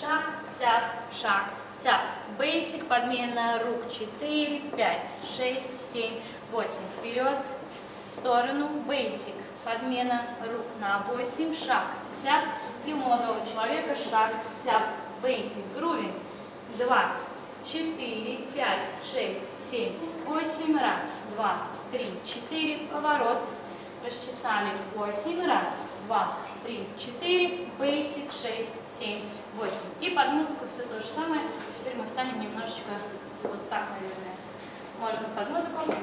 Шаг, тяп, шаг, тяп. Бейсик, подмена рук. Четыре, пять, шесть, семь, восемь. Вперед, в сторону. Бейсик, подмена рук на восемь. Шаг, тяп. И у молодого человека шаг, тяп. Бейсик, грувинг. Два, четыре, пять, шесть, семь, восемь. Раз, два, три, четыре. Поворот. Расчесали. Восемь. Раз, два, три, четыре. Бейсик. Шесть, семь, восемь. И под музыку все то же самое. Теперь мы встанем немножечко вот так, наверное. Можно под музыку.